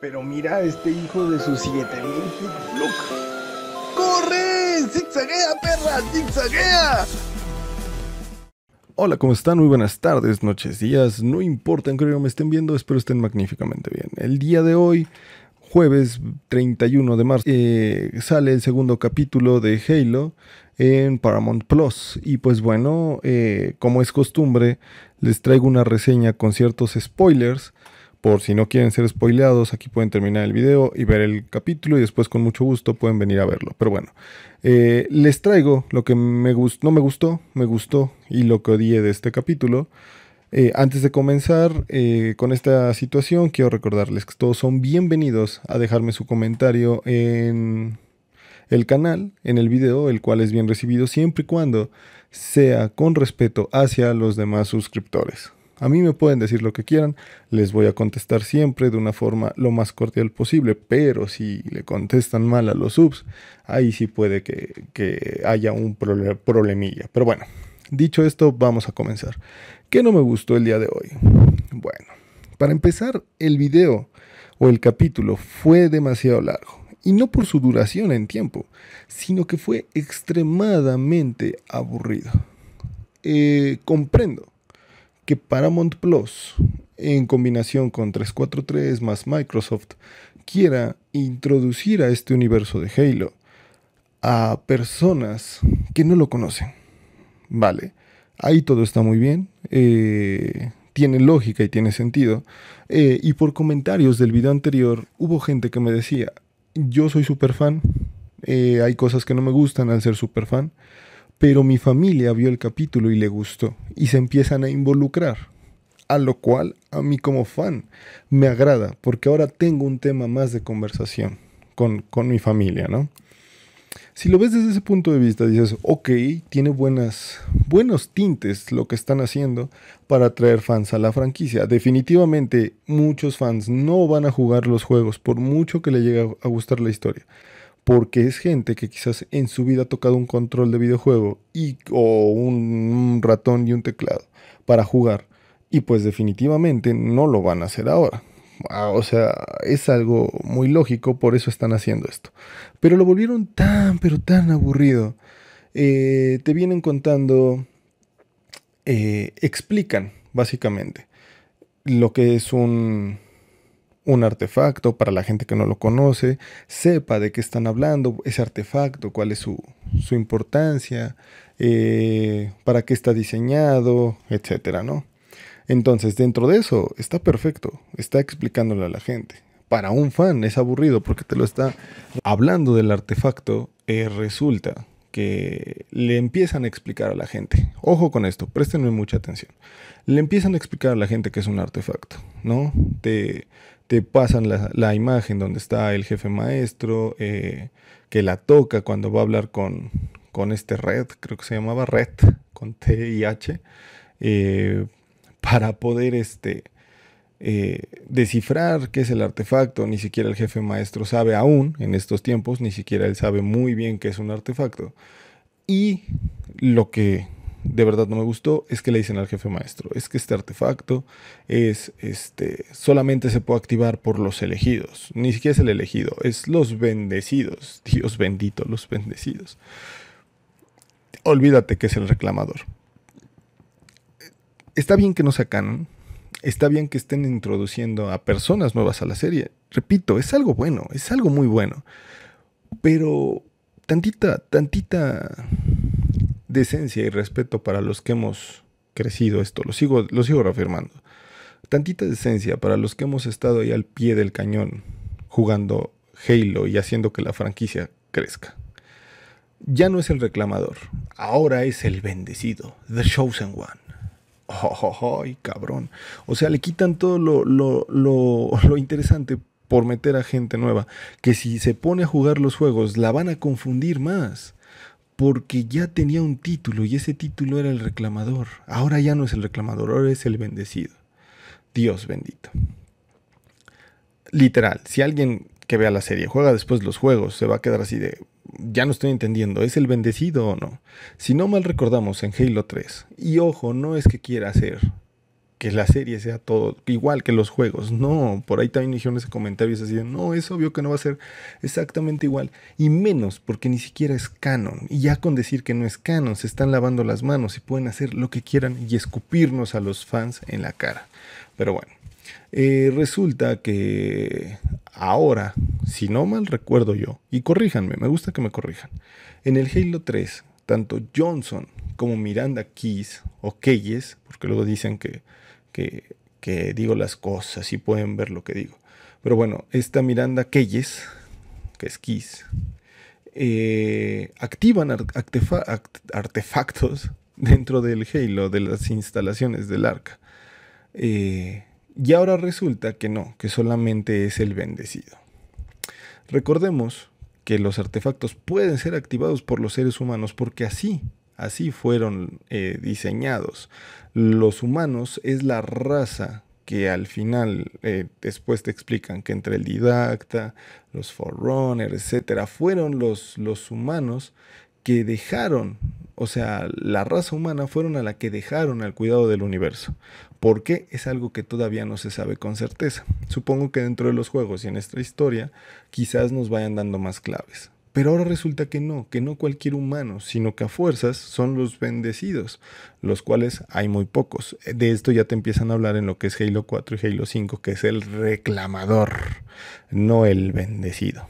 Pero mira este hijo de sus 7000 Look. ¡Corre! ¡Zigzaguea, perra! ¡Zigzaguea! Hola, ¿cómo están? Muy buenas tardes, noches, días. No importa en qué me estén viendo, espero estén magníficamente bien. El día de hoy, jueves 31 de marzo, eh, sale el segundo capítulo de Halo en Paramount Plus. Y pues bueno, eh, como es costumbre, les traigo una reseña con ciertos spoilers por si no quieren ser spoileados, aquí pueden terminar el video y ver el capítulo y después con mucho gusto pueden venir a verlo. Pero bueno, eh, les traigo lo que me no me gustó, me gustó y lo que odié de este capítulo. Eh, antes de comenzar eh, con esta situación, quiero recordarles que todos son bienvenidos a dejarme su comentario en el canal, en el video, el cual es bien recibido siempre y cuando sea con respeto hacia los demás suscriptores. A mí me pueden decir lo que quieran, les voy a contestar siempre de una forma lo más cordial posible, pero si le contestan mal a los subs, ahí sí puede que, haya un problemilla. Pero bueno, dicho esto, vamos a comenzar. ¿Qué no me gustó el día de hoy? Bueno, para empezar, el video o el capítulo fue demasiado largo. Y no por su duración en tiempo, sino que fue extremadamente aburrido. Eh, comprendo que Paramount Plus, en combinación con 343 más Microsoft, quiera introducir a este universo de Halo a personas que no lo conocen. Vale, ahí todo está muy bien, eh, tiene lógica y tiene sentido. Eh, y por comentarios del video anterior hubo gente que me decía, yo soy super fan, eh, hay cosas que no me gustan al ser super fan, pero mi familia vio el capítulo y le gustó y se empiezan a involucrar. A lo cual a mí como fan me agrada porque ahora tengo un tema más de conversación con, mi familia, ¿no? Si lo ves desde ese punto de vista, dices, ok, tiene buenos tintes lo que están haciendo para atraer fans a la franquicia. Definitivamente muchos fans no van a jugar los juegos por mucho que le llegue a gustar la historia porque es gente que quizás en su vida ha tocado un control de videojuego y, o un, ratón y un teclado para jugar y pues definitivamente no lo van a hacer ahora. Ah, o sea, es algo muy lógico, por eso están haciendo esto. Pero lo volvieron tan, pero tan aburrido. Eh, te vienen contando, eh, explican básicamente lo que es un, un artefacto para la gente que no lo conoce, sepa de qué están hablando, ese artefacto, cuál es su, importancia, eh, para qué está diseñado, etcétera, ¿no? Entonces, dentro de eso, está perfecto, está explicándole a la gente. Para un fan es aburrido porque te lo está hablando del artefacto, eh, resulta que le empiezan a explicar a la gente. Ojo con esto, préstenme mucha atención. Le empiezan a explicar a la gente que es un artefacto, ¿no? Te, te pasan la, imagen donde está el jefe maestro, eh, que la toca cuando va a hablar con, con este Red, creo que se llamaba Red, con T y H, eh, para poder este, eh, descifrar qué es el artefacto. Ni siquiera el jefe maestro sabe aún, en estos tiempos, ni siquiera él sabe muy bien qué es un artefacto. Y lo que de verdad no me gustó es que le dicen al jefe maestro, es que este artefacto es este solamente se puede activar por los elegidos, ni siquiera es el elegido, es los bendecidos, Dios bendito, los bendecidos. Olvídate que es el reclamador. Está bien que no sacan, está bien que estén introduciendo a personas nuevas a la serie. Repito, es algo bueno, es algo muy bueno. Pero tantita, tantita decencia y respeto para los que hemos crecido esto, lo sigo, lo sigo reafirmando. Tantita decencia para los que hemos estado ahí al pie del cañón jugando Halo y haciendo que la franquicia crezca. Ya no es el reclamador, ahora es el bendecido, The Chosen One. Oh, oh, oh, cabrón. O sea, le quitan todo lo, lo, lo, lo interesante por meter a gente nueva, que si se pone a jugar los juegos la van a confundir más porque ya tenía un título y ese título era el reclamador. Ahora ya no es el reclamador, ahora es el bendecido. Dios bendito. Literal, si alguien que vea la serie juega después los juegos, se va a quedar así de, ya no estoy entendiendo, ¿es el bendecido o no? Si no mal recordamos en Halo 3, y ojo, no es que quiera hacer que la serie sea todo igual que los juegos. No, por ahí también dijeron ese comentario así de, no, es obvio que no va a ser exactamente igual. Y menos porque ni siquiera es canon. Y ya con decir que no es canon, se están lavando las manos y pueden hacer lo que quieran y escupirnos a los fans en la cara. Pero bueno, eh, resulta que ahora, si no mal recuerdo yo, y corríjanme, me gusta que me corrijan, en el Halo 3, tanto Johnson como Miranda Keys o Keyes, porque luego dicen que que, digo las cosas y pueden ver lo que digo. Pero bueno, esta Miranda Keyes, que es Kiss, eh, activan artefactos dentro del Halo, de las instalaciones del arca. Eh, y ahora resulta que no, que solamente es el bendecido. Recordemos que los artefactos pueden ser activados por los seres humanos porque así Así fueron eh, diseñados. Los humanos es la raza que al final eh, después te explican que entre el didacta, los forerunners, etcétera, fueron los, los humanos que dejaron, o sea, la raza humana fueron a la que dejaron al cuidado del universo. ¿Por qué? Es algo que todavía no se sabe con certeza. Supongo que dentro de los juegos y en esta historia quizás nos vayan dando más claves. Pero ahora resulta que no, que no cualquier humano, sino que a fuerzas son los bendecidos, los cuales hay muy pocos. De esto ya te empiezan a hablar en lo que es Halo 4 y Halo 5, que es el reclamador, no el bendecido.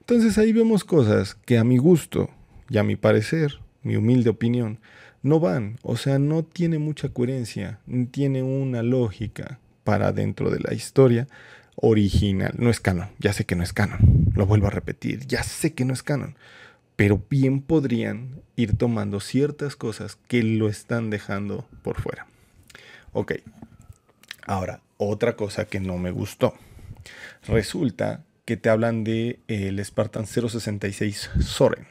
Entonces ahí vemos cosas que a mi gusto y a mi parecer, mi humilde opinión, no van, o sea, no tiene mucha coherencia, tiene una lógica para dentro de la historia original. No es canon, ya sé que no es canon, lo vuelvo a repetir, ya sé que no es canon, pero bien podrían ir tomando ciertas cosas que lo están dejando por fuera. Ok, ahora, otra cosa que no me gustó. Resulta que te hablan de eh, el Spartan 066 Soren.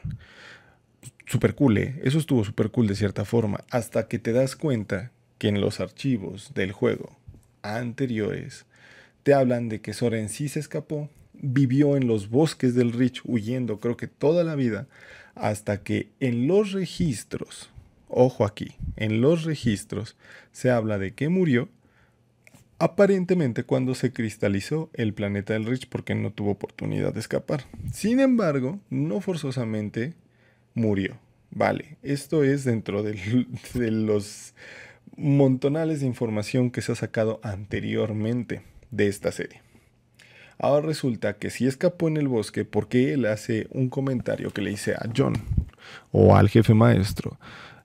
Super cool, ¿eh? eso estuvo super cool de cierta forma, hasta que te das cuenta que en los archivos del juego anteriores te hablan de que Soren sí se escapó, vivió en los bosques del Rich huyendo creo que toda la vida, hasta que en los registros, ojo aquí, en los registros se habla de que murió aparentemente cuando se cristalizó el planeta del Rich porque no tuvo oportunidad de escapar. Sin embargo, no forzosamente murió. Vale, esto es dentro de, de los montonales de información que se ha sacado anteriormente de esta serie. Ahora resulta que si escapó en el bosque porque él hace un comentario que le dice a John o al jefe maestro,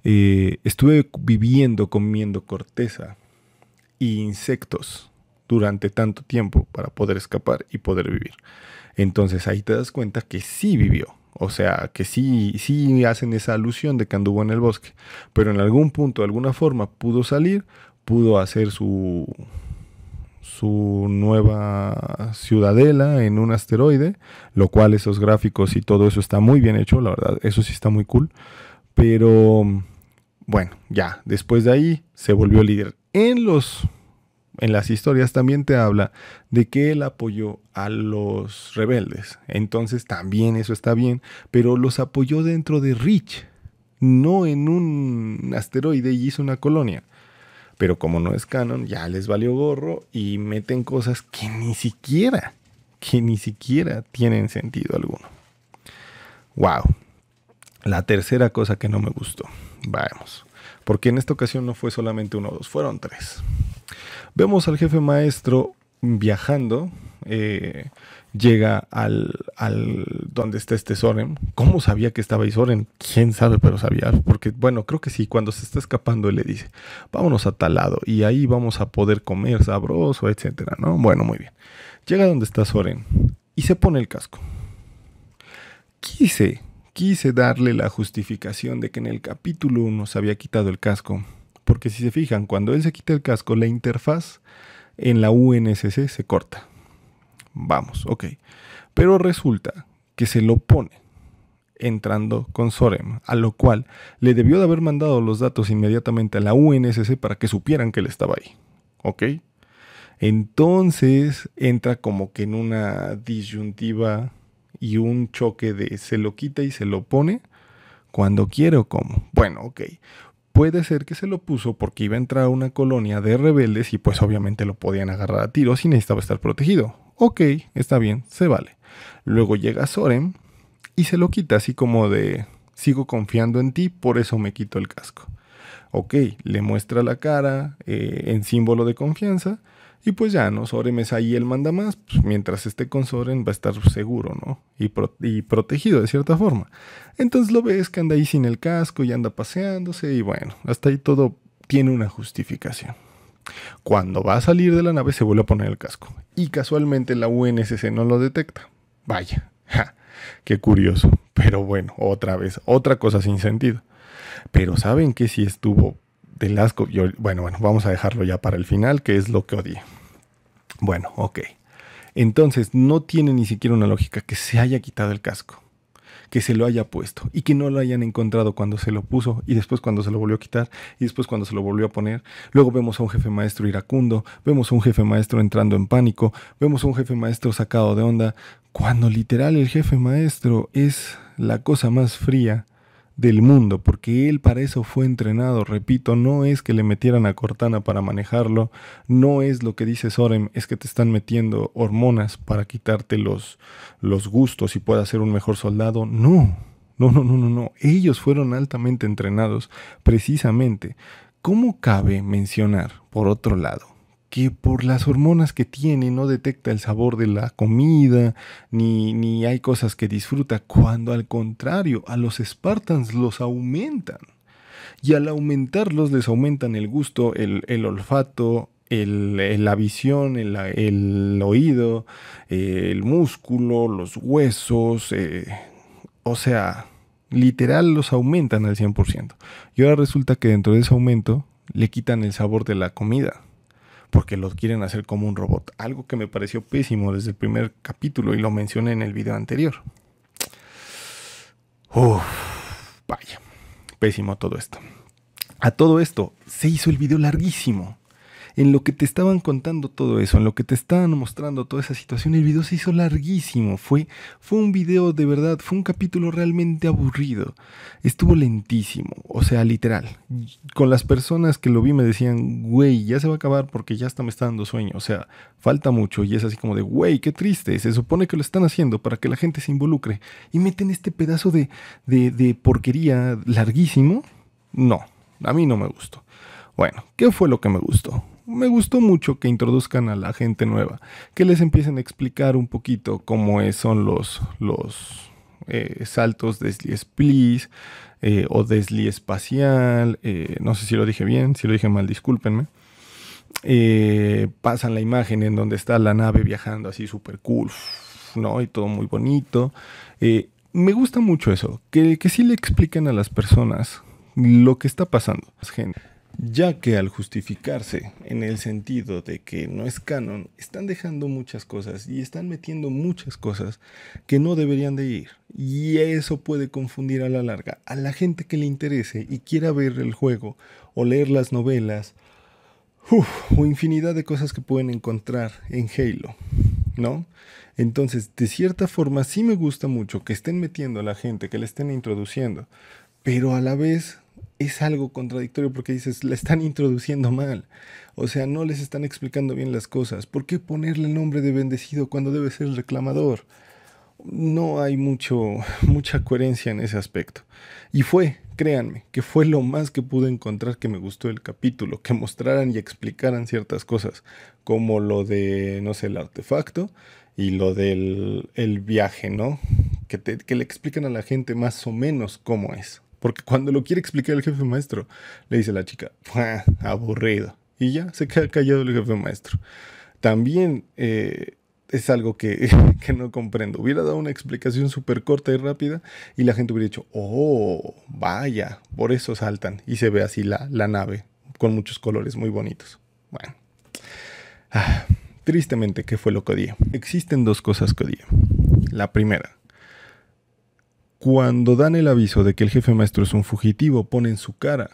eh, estuve viviendo comiendo corteza e insectos durante tanto tiempo para poder escapar y poder vivir. Entonces ahí te das cuenta que sí vivió. O sea, que sí, sí hacen esa alusión de que anduvo en el bosque. Pero en algún punto, de alguna forma, pudo salir, pudo hacer su, su nueva ciudadela en un asteroide, lo cual esos gráficos y todo eso está muy bien hecho, la verdad, eso sí está muy cool. Pero bueno, ya, después de ahí se volvió líder. En los en las historias también te habla de que él apoyó a los rebeldes. Entonces también eso está bien, pero los apoyó dentro de Rich, no en un asteroide y hizo una colonia. Pero como no es canon, ya les valió gorro y meten cosas que ni siquiera, que ni siquiera tienen sentido alguno. Wow. La tercera cosa que no me gustó. Vamos. Porque en esta ocasión no fue solamente uno o dos, fueron tres. Vemos al jefe maestro viajando eh, llega al, al donde está este Soren. ¿Cómo sabía que estaba ahí Soren? ¿Quién sabe? Pero sabía. Porque, bueno, creo que sí, cuando se está escapando él le dice, vámonos a tal lado y ahí vamos a poder comer sabroso, etcétera, ¿no? Bueno, muy bien. Llega donde está Soren y se pone el casco. Quise, quise darle la justificación de que en el capítulo 1 se había quitado el casco. Porque si se fijan, cuando él se quita el casco, la interfaz en la UNSC se corta. Vamos, ok. Pero resulta que se lo pone entrando con Sorem, a lo cual le debió de haber mandado los datos inmediatamente a la UNSC para que supieran que él estaba ahí. ¿Ok? Entonces entra como que en una disyuntiva y un choque de se lo quita y se lo pone cuando quiere o cómo. Bueno, ok. Puede ser que se lo puso porque iba a entrar a una colonia de rebeldes y pues obviamente lo podían agarrar a tiros y necesitaba estar protegido. Ok, está bien, se vale. Luego llega Soren y se lo quita así como de sigo confiando en ti, por eso me quito el casco. Ok, le muestra la cara eh, en símbolo de confianza y pues ya, ¿no? Soren es ahí el manda más, pues mientras esté con Soren va a estar seguro, ¿no? Y, y, protegido de cierta forma. Entonces lo ves que anda ahí sin el casco y anda paseándose y bueno, hasta ahí todo tiene una justificación. Cuando va a salir de la nave se vuelve a poner el casco y casualmente la UNSC no lo detecta. Vaya, qué curioso. Pero bueno, otra vez, otra cosa sin sentido. Pero saben que si estuvo del asco, yo, bueno, bueno, vamos a dejarlo ya para el final, que es lo que odié. Bueno, ok. Entonces, no tiene ni siquiera una lógica que se haya quitado el casco que se lo haya puesto y que no lo hayan encontrado cuando se lo puso y después cuando se lo volvió a quitar y después cuando se lo volvió a poner. Luego vemos a un jefe maestro iracundo, vemos a un jefe maestro entrando en pánico, vemos a un jefe maestro sacado de onda, cuando literal el jefe maestro es la cosa más fría del mundo, porque él para eso fue entrenado, repito, no es que le metieran a Cortana para manejarlo, no es lo que dice Soren, es que te están metiendo hormonas para quitarte los, los gustos y puedas ser un mejor soldado, no, no, no, no, no, no, ellos fueron altamente entrenados precisamente. ¿Cómo cabe mencionar, por otro lado, que por las hormonas que tiene no detecta el sabor de la comida, ni, ni hay cosas que disfruta, cuando al contrario, a los Spartans los aumentan. Y al aumentarlos les aumentan el gusto, el, olfato, la visión, el, oído, el músculo, los huesos, eh, o sea, literal los aumentan al 100%. Y ahora resulta que dentro de ese aumento le quitan el sabor de la comida porque lo quieren hacer como un robot. Algo que me pareció pésimo desde el primer capítulo y lo mencioné en el video anterior. Uf, vaya, pésimo todo esto. A todo esto se hizo el video larguísimo en lo que te estaban contando todo eso, en lo que te estaban mostrando toda esa situación, el video se hizo larguísimo. Fue, fue un video de verdad, fue un capítulo realmente aburrido. Estuvo lentísimo, o sea, literal. Con las personas que lo vi me decían, güey, ya se va a acabar porque ya hasta me está dando sueño. O sea, falta mucho y es así como de, güey, qué triste. Se supone que lo están haciendo para que la gente se involucre y meten este pedazo de, de, de porquería larguísimo. No, a mí no me gustó. Bueno, ¿qué fue lo que me gustó? Me gustó mucho que introduzcan a la gente nueva, que les empiecen a explicar un poquito cómo son los, los eh, saltos desli split eh, o desli espacial, eh, no sé si lo dije bien, si lo dije mal, discúlpenme. pasan la imagen en donde está la nave viajando así súper cool, ¿no? Y todo muy bonito. me gusta mucho eso, que, que sí le expliquen a las personas lo que está pasando. Gente ya que al justificarse en el sentido de que no es canon, están dejando muchas cosas y están metiendo muchas cosas que no deberían de ir. Y eso puede confundir a la larga a la gente que le interese y quiera ver el juego o leer las novelas o infinidad de cosas que pueden encontrar en Halo, ¿no? Entonces, de cierta forma, sí me gusta mucho que estén metiendo a la gente, que le estén introduciendo, pero a la vez es algo contradictorio porque dices, la están introduciendo mal. O sea, no les están explicando bien las cosas. ¿Por qué ponerle el nombre de bendecido cuando debe ser el reclamador? No hay mucho, mucha coherencia en ese aspecto. Y fue, créanme, que fue lo más que pude encontrar que me gustó el capítulo, que mostraran y explicaran ciertas cosas, como lo de, no sé, el artefacto y lo del el viaje, ¿no? Que, que le explican a la gente más o menos cómo es. Porque cuando lo quiere explicar el jefe maestro, le dice la chica, aburrido. Y ya se queda callado el jefe maestro. También eh, es algo que, que, no comprendo. Hubiera dado una explicación súper corta y rápida y la gente hubiera dicho, oh, vaya, por eso saltan. Y se ve así la, la nave con muchos colores muy bonitos. Bueno. Ah, tristemente, ¿qué fue lo que odié? Existen dos cosas que odié. La primera, cuando dan el aviso de que el jefe maestro es un fugitivo, ponen su cara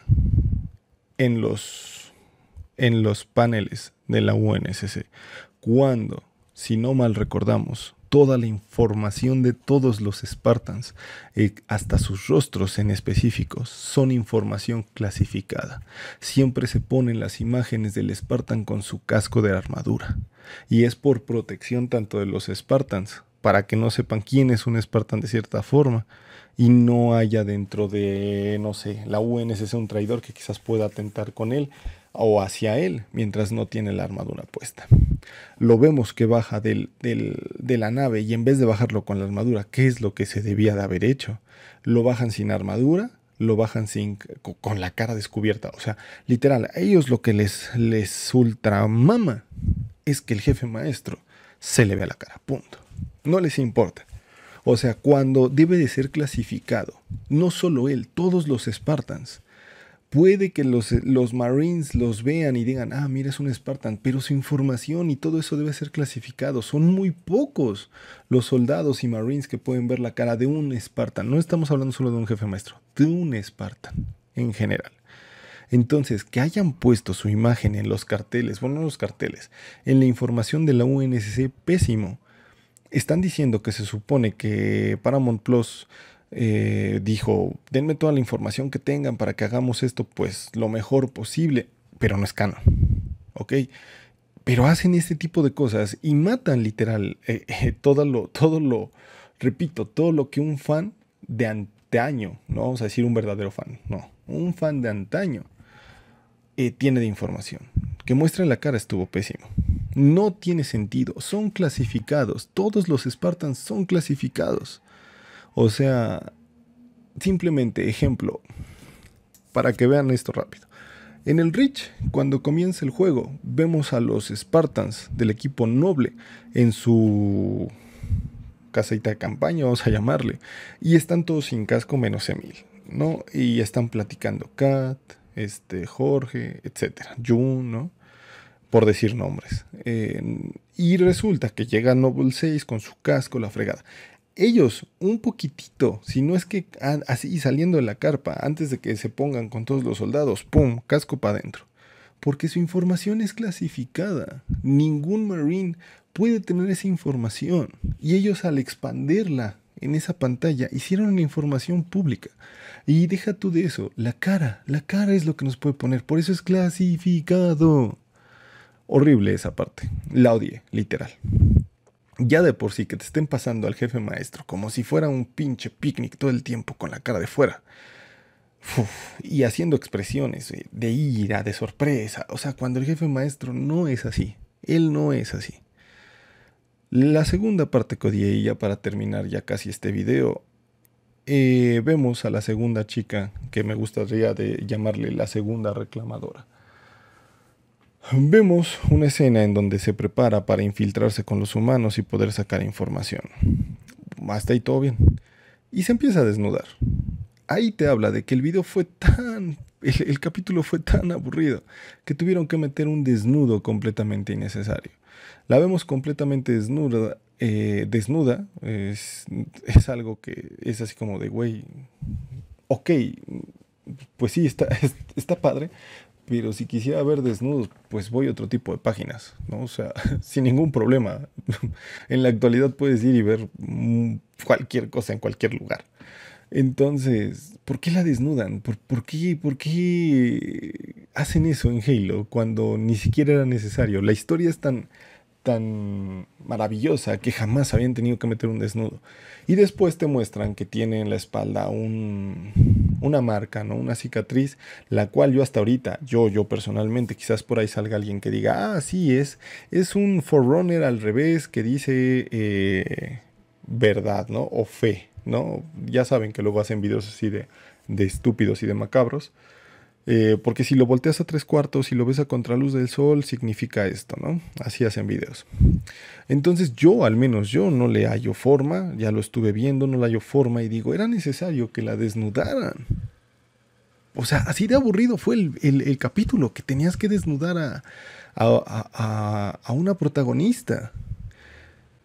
en los, en los paneles de la UNSC. Cuando, si no mal recordamos, toda la información de todos los Spartans, eh, hasta sus rostros en específicos, son información clasificada. Siempre se ponen las imágenes del Spartan con su casco de armadura. Y es por protección tanto de los Spartans, para que no sepan quién es un Spartan de cierta forma, y no haya dentro de, no sé, la UNSC un traidor que quizás pueda atentar con él o hacia él mientras no tiene la armadura puesta. Lo vemos que baja del, de la nave y en vez de bajarlo con la armadura, ¿qué es lo que se debía de haber hecho? Lo bajan sin armadura, lo bajan sin, con la cara descubierta. O sea, literal, a ellos lo que les, les ultramama es que el jefe maestro se le vea la cara, punto. No les importa. O sea, cuando debe de ser clasificado, no solo él, todos los Spartans. Puede que los, los, Marines los vean y digan, ah, mira, es un Spartan, pero su información y todo eso debe ser clasificado. Son muy pocos los soldados y Marines que pueden ver la cara de un Spartan. No estamos hablando solo de un jefe maestro, de un Spartan en general. Entonces, que hayan puesto su imagen en los carteles, bueno, no los carteles, en la información de la UNSC, pésimo están diciendo que se supone que Paramount Plus eh, dijo, denme toda la información que tengan para que hagamos esto pues lo mejor posible, pero no es canon, ¿ok? Pero hacen este tipo de cosas y matan literal eh, eh, todo lo, todo lo, repito, todo lo que un fan de antaño, no vamos a decir un verdadero fan, no, un fan de antaño tiene de información. Que muestra la cara estuvo pésimo. No tiene sentido. Son clasificados. Todos los Spartans son clasificados. O sea, simplemente ejemplo, para que vean esto rápido. En el Rich, cuando comienza el juego, vemos a los Spartans del equipo noble en su casita de campaña, vamos a llamarle, y están todos sin casco menos Emil, ¿no? Y están platicando Kat, este, Jorge, etcétera, Jun, ¿no? Por decir nombres. y resulta que llega Noble 6 con su casco, la fregada. Ellos, un poquitito, si no es que así saliendo de la carpa, antes de que se pongan con todos los soldados, ¡pum! Casco para adentro. Porque su información es clasificada. Ningún Marine puede tener esa información. Y ellos al expandirla en esa pantalla hicieron una información pública. Y deja tú de eso, la cara, la cara es lo que nos puede poner. Por eso es clasificado. Horrible esa parte. La odié, literal. Ya de por sí que te estén pasando al jefe maestro como si fuera un pinche picnic todo el tiempo con la cara de fuera. y haciendo expresiones de ira, de sorpresa. O sea, cuando el jefe maestro no es así. Él no es así. La segunda parte que odié, y ya para terminar ya casi este video, eh, vemos a la segunda chica que me gustaría de llamarle la segunda reclamadora. Vemos una escena en donde se prepara para infiltrarse con los humanos y poder sacar información. Hasta ahí todo bien. Y se empieza a desnudar. Ahí te habla de que el video fue tan... El, capítulo fue tan aburrido que tuvieron que meter un desnudo completamente innecesario. La vemos completamente desnuda. Eh, desnuda es, es, algo que es así como de, güey, ok, pues sí, está, está padre, pero si quisiera ver desnudos, pues voy a otro tipo de páginas, ¿no? O sea, sin ningún problema. en la actualidad puedes ir y ver mm, cualquier cosa en cualquier lugar. Entonces, ¿por qué la desnudan? ¿Por, qué, ¿Por qué hacen eso en Halo cuando ni siquiera era necesario? La historia es tan, tan maravillosa que jamás habían tenido que meter un desnudo. Y después te muestran que tiene en la espalda un, una marca, ¿no? Una cicatriz, la cual yo hasta ahorita, yo, yo personalmente, quizás por ahí salga alguien que diga, ah, sí, es, es un Forerunner al revés que dice eh, verdad, ¿no? O fe, ¿no? Ya saben que luego hacen videos así de, de estúpidos y de macabros. Eh, porque si lo volteas a tres cuartos y lo ves a contraluz del sol, significa esto, ¿no? Así hacen videos. Entonces yo, al menos yo, no le hallo forma, ya lo estuve viendo, no le hallo forma y digo, era necesario que la desnudaran. O sea, así de aburrido fue el, capítulo, que tenías que desnudar a, a, una protagonista.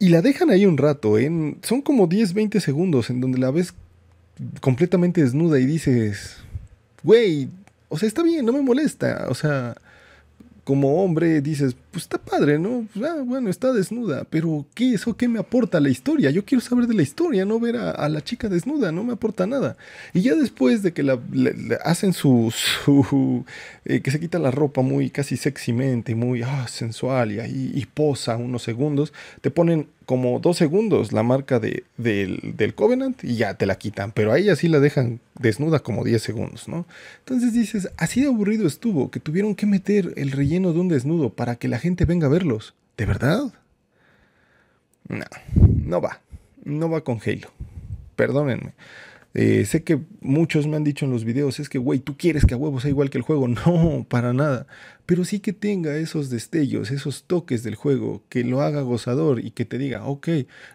Y la dejan ahí un rato, son como 10, 20 segundos en donde la ves completamente desnuda y dices, güey, o sea, está bien, no me molesta. O sea, como hombre dices, pues está padre, ¿no? Ah, bueno, está desnuda, pero ¿qué eso qué me aporta la historia? Yo quiero saber de la historia, no ver a, la chica desnuda, no me aporta nada. Y ya después de que la, hacen su, eh, que se quita la ropa muy casi sexymente, muy ah, sensual y ahí posa unos segundos, te ponen como dos segundos la marca de, del, del, Covenant y ya te la quitan, pero a ella sí la dejan desnuda como 10 segundos, ¿no? Entonces dices, así de aburrido estuvo que tuvieron que meter el relleno de un desnudo para que la gente venga a verlos. ¿De verdad? No, no va, no va con Halo. Perdónenme. Eh, sé que muchos me han dicho en los videos, es que, güey, tú quieres que a huevo sea igual que el juego. No, para nada. Pero sí que tenga esos destellos, esos toques del juego, que lo haga gozador y que te diga, ok,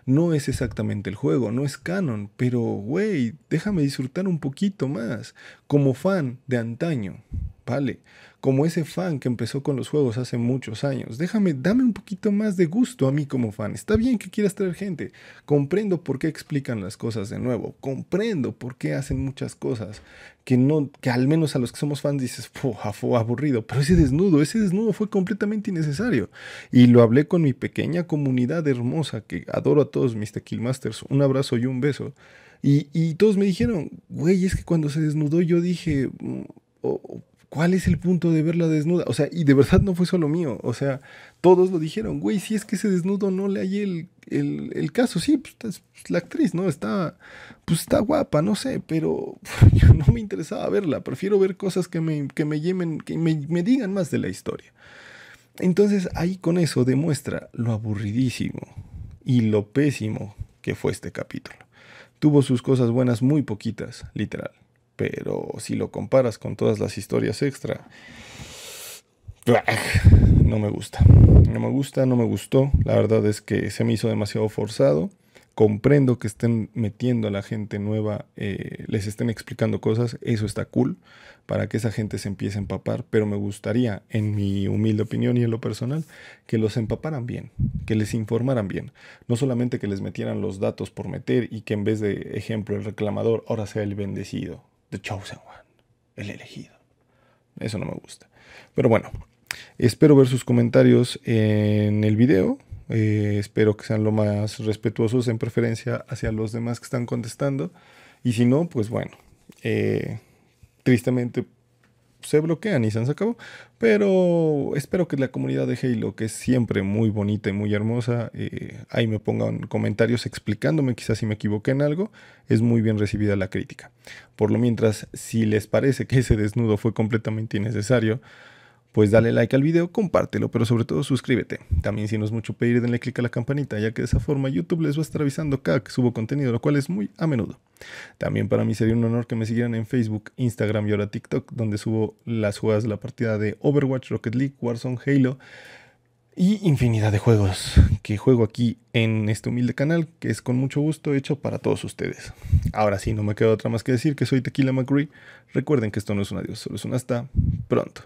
no es exactamente el juego, no es canon, pero, güey, déjame disfrutar un poquito más, como fan de antaño, ¿vale? Como ese fan que empezó con los juegos hace muchos años. Déjame, dame un poquito más de gusto a mí como fan. Está bien que quieras traer gente. Comprendo por qué explican las cosas de nuevo. Comprendo por qué hacen muchas cosas que no, que al menos a los que somos fans dices, fue aburrido. Pero ese desnudo, ese desnudo fue completamente innecesario. Y lo hablé con mi pequeña comunidad hermosa que adoro a todos mis Tequilmasters. Un abrazo y un beso. Y, y todos me dijeron, güey, es que cuando se desnudó yo dije, mm, ¿Cuál es el punto de verla desnuda? O sea, y de verdad no fue solo mío. O sea, todos lo dijeron, güey, si es que ese desnudo no le hay el, el, caso. Sí, pues, pues, la actriz, ¿no? Está, pues está guapa, no sé, pero yo no me interesaba verla. Prefiero ver cosas que me, que me llemen, que me, me digan más de la historia. Entonces ahí con eso demuestra lo aburridísimo y lo pésimo que fue este capítulo. Tuvo sus cosas buenas muy poquitas, literal pero si lo comparas con todas las historias extra, no me gusta. No me gusta, no me gustó. La verdad es que se me hizo demasiado forzado. Comprendo que estén metiendo a la gente nueva, eh, les estén explicando cosas, eso está cool, para que esa gente se empiece a empapar, pero me gustaría, en mi humilde opinión y en lo personal, que los empaparan bien, que les informaran bien, no solamente que les metieran los datos por meter y que en vez de ejemplo el reclamador ahora sea el bendecido, The Chosen One, el elegido. Eso no me gusta. Pero bueno, espero ver sus comentarios en el video. Eh, espero que sean lo más respetuosos en preferencia hacia los demás que están contestando. Y si no, pues bueno, eh, tristemente se bloquean y se han sacado. Pero espero que la comunidad de Halo, que es siempre muy bonita y muy hermosa, eh, ahí me pongan comentarios explicándome quizás si me equivoqué en algo. Es muy bien recibida la crítica. Por lo mientras, si les parece que ese desnudo fue completamente innecesario, pues dale like al video, compártelo, pero sobre todo suscríbete. También si no es mucho pedir, denle click a la campanita, ya que de esa forma YouTube les va a estar avisando cada que subo contenido, lo cual es muy a menudo. También para mí sería un honor que me siguieran en Facebook, Instagram y ahora TikTok, donde subo las jugadas de la partida de Overwatch, Rocket League, Warzone, Halo y infinidad de juegos que juego aquí en este humilde canal, que es con mucho gusto hecho para todos ustedes. Ahora sí, no me queda otra más que decir que soy Tequila McCree. Recuerden que esto no es un adiós, solo es un hasta pronto.